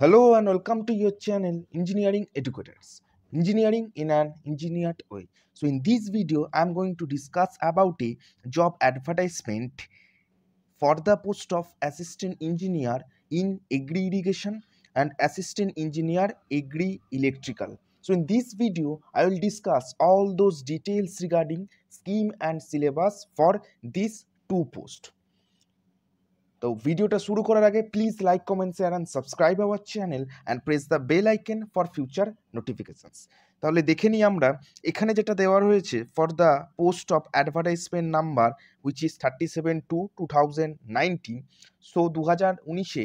Hello and welcome to your channel Engineering Educators. Engineering in an engineered way. So in this video I am going to discuss about a job advertisement for the post of assistant engineer in agri irrigation and assistant engineer agri electrical. So in this video I will discuss all those details regarding scheme and syllabus for these two posts. তো ভিডিওটা শুরু করার আগে please like comment share and subscribe our channel and press the bell icon for future notifications তাহলে দেখে নিই আমরা, এখানে যেটা দেওয়া রয়েছে for the post of advertisement number which is thirty seven two two thousand nineteen so দু হাজার উনিশে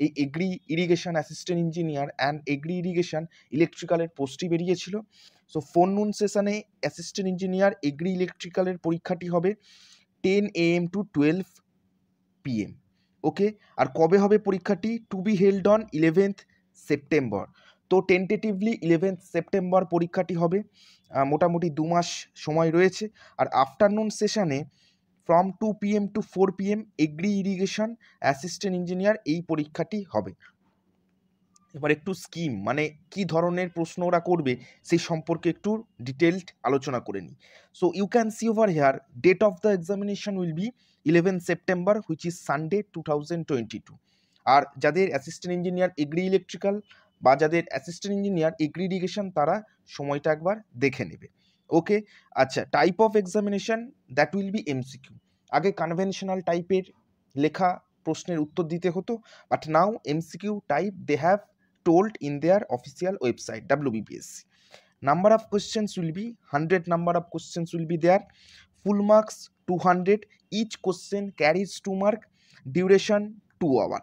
এই agri irrigation assistant engineer and agri irrigation ইলেকট্রিক্যালের পোস্টটি বেরিয়েছিল। সো ফোন নুন সেশনে অ্যাসিস্ট্যান্ট ইঞ্জিনিয়ার এগ্রি ইলেকট্রিক্যালের পরীক্ষাটি হবে ten A M to twelve PM okay? আর কবে হবে পরীক্ষাটি? To be held on eleventh September তো টেন্টেটিভলি ইলেভেন্থ সেপ্টেম্বর পরীক্ষাটি হবে। মোটামুটি দু মাস সময় রয়েছে। আর afternoon সেশানে from two PM to four PM agri irrigation assistant engineer এই পরীক্ষাটি হবে। এবার একটু স্কিম মানে কি ধরনের প্রশ্ন ওরা করবে সেই সম্পর্কে একটু ডিটেলড আলোচনা করে নিই। So you can see over here date of the examination will be eleven September which is Sunday two thousand twenty two আর যাদের অ্যাসিস্ট্যান্ট ইঞ্জিনিয়ার এগ্রি ইলেকট্রিক্যাল বা যাদের অ্যাসিস্ট্যান্ট ইঞ্জিনিয়ার এগ্রি ইরিগেশন তারা সময়টা একবার দেখে নেবে। ওকে আচ্ছা type of examination that will be MCQ আগে কনভেনশনাল টাইপের লেখা প্রশ্নের উত্তর দিতে হতো but now MCQ type they have told in their official website WBPSC number of of questions will be 100 number of questions be be there. Full marks 200. Each question carries 2 mark. Duration 2 hour.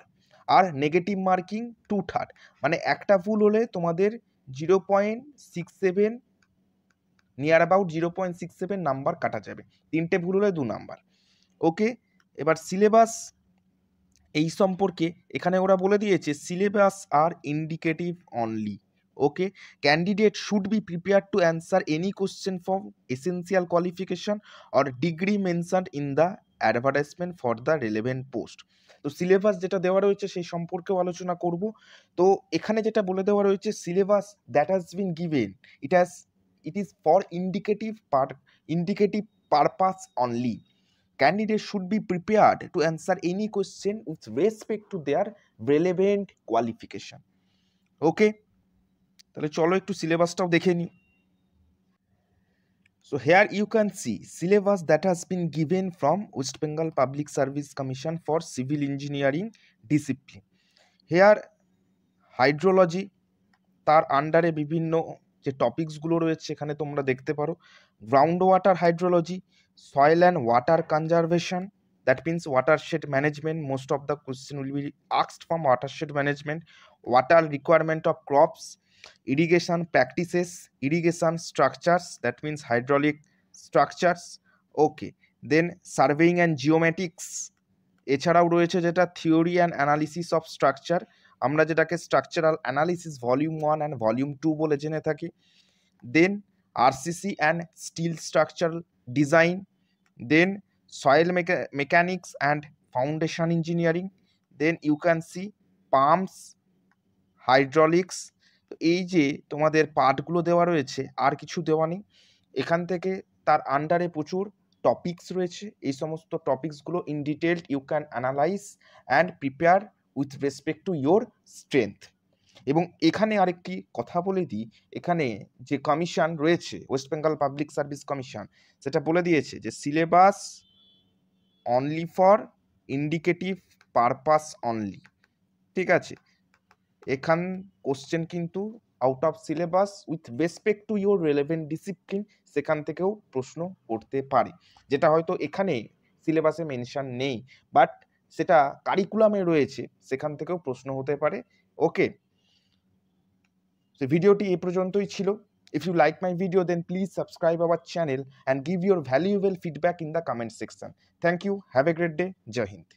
আর negative marking two third মানে একটা ভুল হলে তোমাদের zero point six seven near about zero point six seven number কাটা যাবে তিনটে ভুল হলে দু নাম্বার ওকে এবার সিলেবাস এই সম্পর্কে এখানে ওরা বলে দিয়েছে syllabus R indicative only okay candidate should be prepare to answer any question from essential qualification or degree mention in the advertisement for the relevant post তো সিলেবাস যেটা দেওয়া রয়েছে সেই সম্পর্কেও আলোচনা করব। তো এখানে যেটা বলে দেওয়া রয়েছে syllabus that has been given it has it is for indicative per indicative purpose only candidate should be prepared to answer any question with respect to their relevant qualification okay তাহলে চলো একটু সিলেবাসটাও দেখে নিই। So here you can see syllabus that has been given from West Bengal public service commission for civil engineering discipline here hydrology তার আন্ডারে বিভিন্ন যে টপিকসগুলো রয়েছে এখানে তোমরা দেখতে পারো। Ground water hydrology soil and water conservation, that means watershed management, most of the question will be asked from watershed management water requirement of crops irrigation practices irrigation structures that means hydraulic structures okay then surveying and geomatics এছাড়াও রয়েছে যেটা theory and analysis of structure আমরা যেটাকে structural analysis volume one and volume two বলে জেনে থাকি। Then RCC and steel structure design then soil mecha mechanics and foundation engineering then you can see pumps hydraulics hydraulics এই যে তোমাদের পার্টগুলো দেওয়া রয়েছে, আর কিছু দেওয়া নেই। এখান থেকে তার আন্ডারে প্রচুর টপিকস রয়েছে। এই সমস্ত টপিকসগুলো in detailed you can analyze and prepare with respect to your strength এবং এখানে আরেকটি কথা বলে দিই। এখানে যে কমিশন রয়েছে West Bengal public service commission সেটা বলে দিয়েছে যে syllabus only for indicative purpose only ঠিক আছে? এখান কোশ্চেন কিন্তু out of syllabus with respect to your relevant discipline সেখান থেকেও প্রশ্ন করতে পারে। যেটা হয়তো এখানে সিলেবাসে মেনশান নেই বাট সেটা কারিকুলামে রয়েছে, সেখান থেকেও প্রশ্ন হতে পারে। ওকে ভিডিওটি এ পর্যন্তই ছিল। If you like my video then please subscribe our channel and give your valuable feedback in the comment section thank you have a great day Joy Hind